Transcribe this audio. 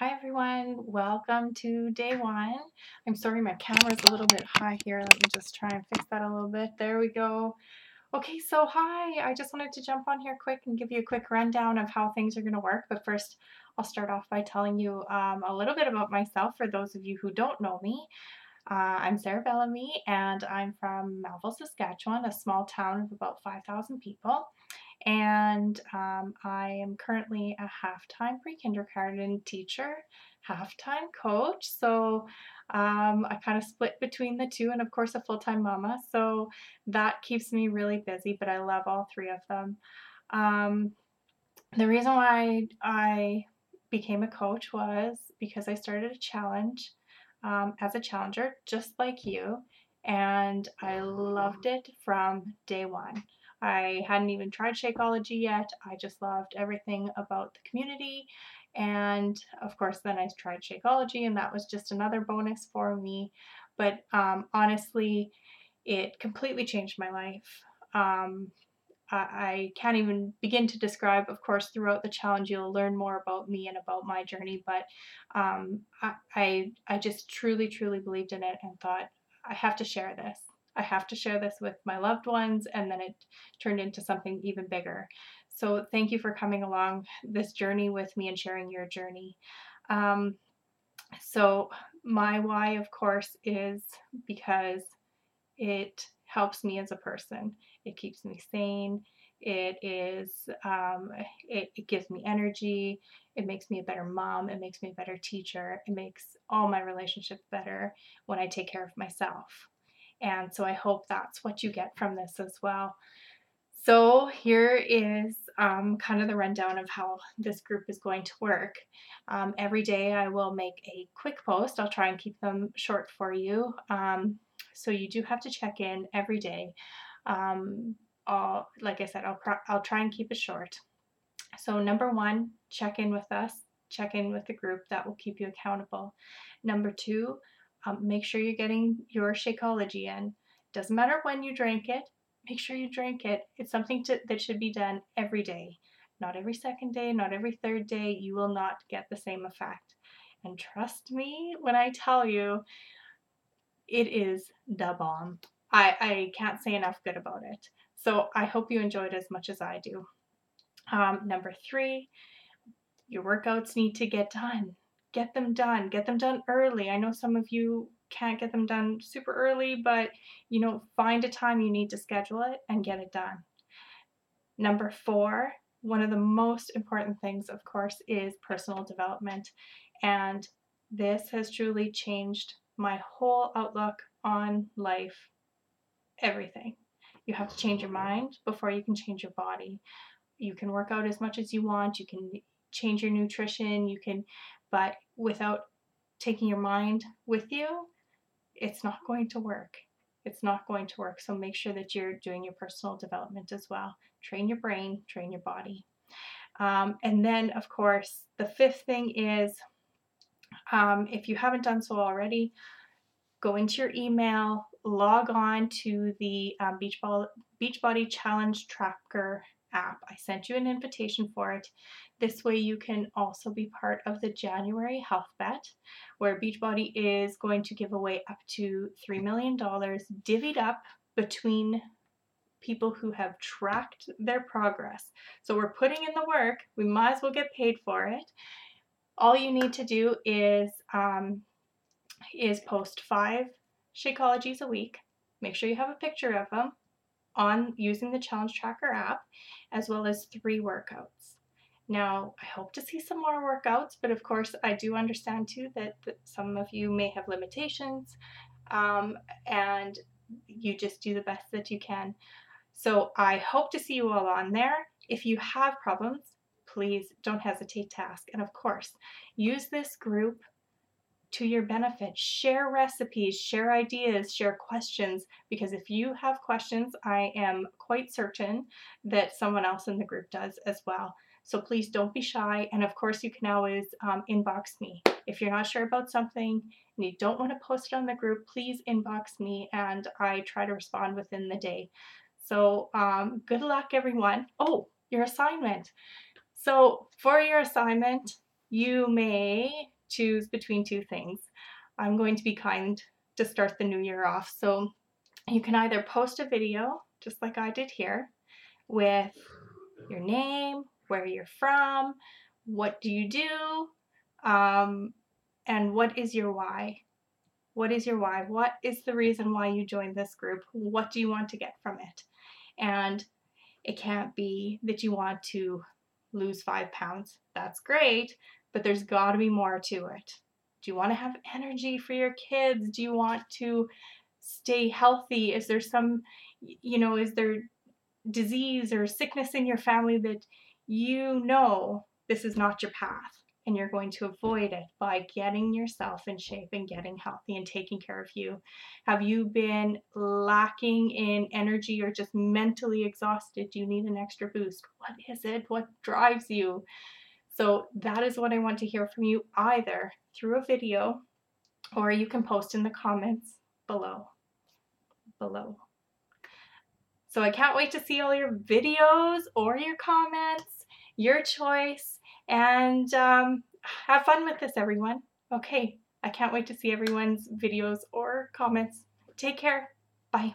Hi everyone, welcome to day one. I'm sorry my camera's a little bit high here. Let me just try and fix that a little bit. There we go. Okay, so hi. I just wanted to jump on here quick and give you a quick rundown of how things are going to work. But first, I'll start off by telling you um, a little bit about myself for those of you who don't know me. Uh, I'm Sarah Bellamy and I'm from Melville, Saskatchewan, a small town of about 5,000 people and um, I am currently a half-time pre-kindergarten teacher, half-time coach. So um, I kind of split between the two, and of course a full-time mama. So that keeps me really busy, but I love all three of them. Um, the reason why I became a coach was because I started a challenge um, as a challenger, just like you, and I loved it from day one. I hadn't even tried Shakeology yet. I just loved everything about the community. And of course, then I tried Shakeology, and that was just another bonus for me. But um, honestly, it completely changed my life. Um, I can't even begin to describe. Of course, throughout the challenge, you'll learn more about me and about my journey. But um, I, I, I just truly, truly believed in it and thought I have to share this. I have to share this with my loved ones, and then it turned into something even bigger. So, thank you for coming along this journey with me and sharing your journey. Um, so, my why, of course, is because it helps me as a person. It keeps me sane. It is, um, it, it gives me energy. It makes me a better mom. It makes me a better teacher. It makes all my relationships better when I take care of myself. And so I hope that's what you get from this as well. So here is um, kind of the rundown of how this group is going to work. Um, every day I will make a quick post. I'll try and keep them short for you. Um, so you do have to check in every day. Um, I'll, like I said, I'll, I'll try and keep it short. So number one, check in with us. Check in with the group. That will keep you accountable. Number two, um, make sure you're getting your Shakeology in. Doesn't matter when you drink it, make sure you drink it. It's something to, that should be done every day. Not every second day, not every third day. You will not get the same effect. And trust me when I tell you, it is the bomb. I, I can't say enough good about it. So I hope you enjoyed as much as I do. Um, number three, your workouts need to get done get them done. Get them done early. I know some of you can't get them done super early, but you know, find a time you need to schedule it and get it done. Number four, one of the most important things, of course, is personal development. And this has truly changed my whole outlook on life, everything. You have to change your mind before you can change your body. You can work out as much as you want, you can change your nutrition, you can but without taking your mind with you, it's not going to work. It's not going to work. So make sure that you're doing your personal development as well. Train your brain, train your body. Um, and then, of course, the fifth thing is um, if you haven't done so already, go into your email, log on to the um, Beachbody, Challenge Tracker app. I sent you an invitation for it. This way you can also be part of the January Health Bet, where Beachbody is going to give away up to $3 million divvied up between people who have tracked their progress. So we're putting in the work, we might as well get paid for it. All you need to do is um, is post five Shakeologies a week. Make sure you have a picture of them on using the Challenge Tracker app, as well as three workouts. Now, I hope to see some more workouts, but of course, I do understand too that, that some of you may have limitations um, and you just do the best that you can. So, I hope to see you all on there. If you have problems, please don't hesitate to ask. And of course, use this group to your benefit. Share recipes, share ideas, share questions, because if you have questions, I am quite certain that someone else in the group does as well. So please don't be shy. And of course, you can always um, inbox me. If you're not sure about something and you don't want to post it on the group, please inbox me and I try to respond within the day. So um, good luck, everyone. Oh, your assignment. So for your assignment, you may choose between two things. I'm going to be kind to start the new year off. So you can either post a video, just like I did here, with your name, where you're from, what do you do, um, and what is your why. What is your why? What is the reason why you joined this group? What do you want to get from it? And it can't be that you want to lose five pounds. That's great, but there's got to be more to it. Do you want to have energy for your kids? Do you want to stay healthy? Is there some, you know, is there disease or sickness in your family that you know this is not your path? and you're going to avoid it by getting yourself in shape and getting healthy and taking care of you. Have you been lacking in energy or just mentally exhausted? Do you need an extra boost? What is it? What drives you? So, that is what I want to hear from you either through a video or you can post in the comments below. Below. So, I can't wait to see all your videos or your comments, your choice. And um, have fun with this, everyone. Okay, I can't wait to see everyone's videos or comments. Take care. Bye.